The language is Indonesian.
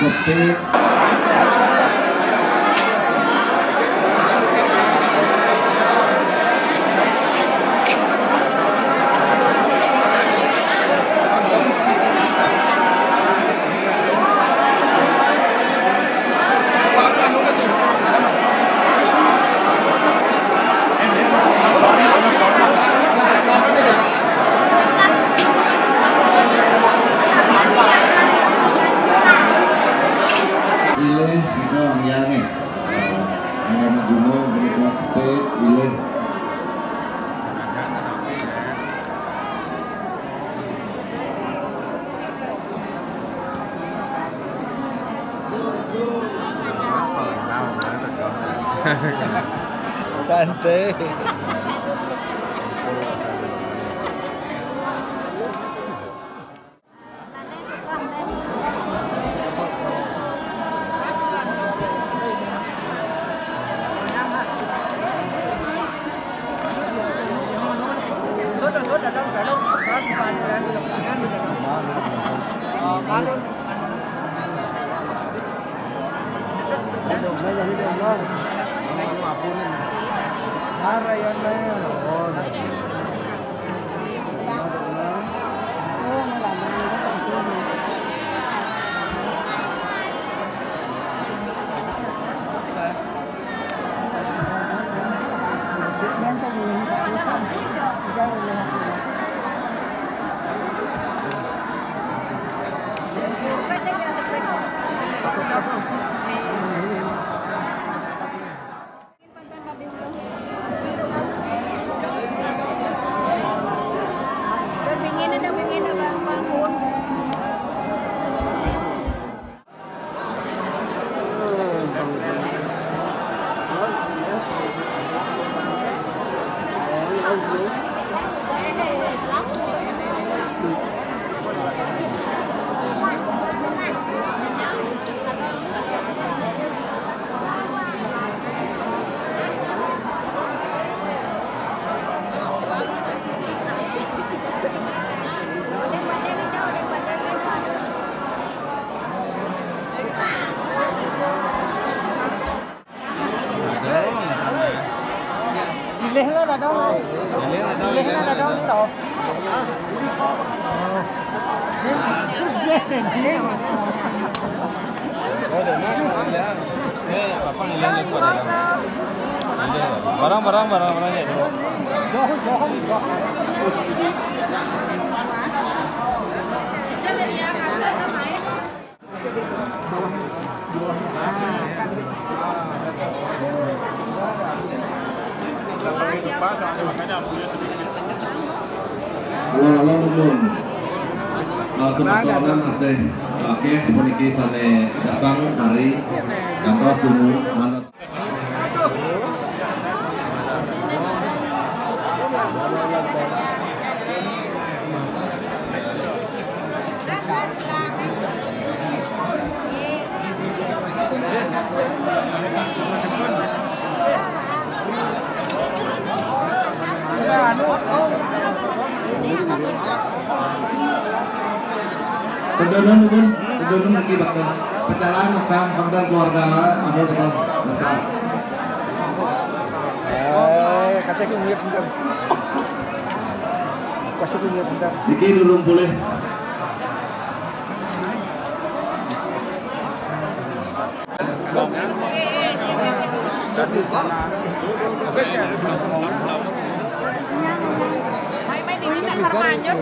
the big Ang mga gumo, sepit, ile. Santai. Kan, kan, kan, kan. Oh, nước là đâu đấy lấy nước là đâu đi tổ barang barang barang barang ya dulu. Jauh jauh jauh. Kita lihat apa namanya. Halo, belum. Langsung ke masih. Oke, puniki sane dasang hari kantos dulu lagi bakal bakal bakal keluarga ada bakal besar. Eh, kasih aku ngeliat bentar. Kasih aku ngeliat bentar. Iki dulu boleh. May dingin na karmanyo.